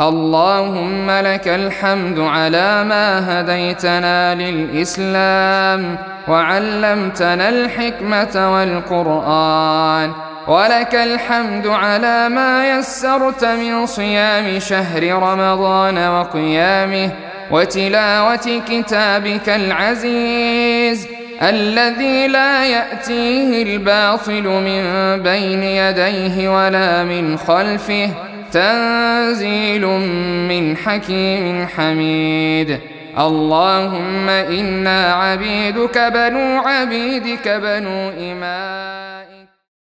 اللهم لك الحمد على ما هديتنا للإسلام وعلمتنا الحكمة والقرآن ولك الحمد على ما يسرت من صيام شهر رمضان وقيامه وتلاوة كتابك العزيز الذي لا يأتيه الباطل من بين يديه ولا من خلفه. تنزيل من حكيم حميد. اللهم إنا عبيدك بنو عبيدك بنو إمام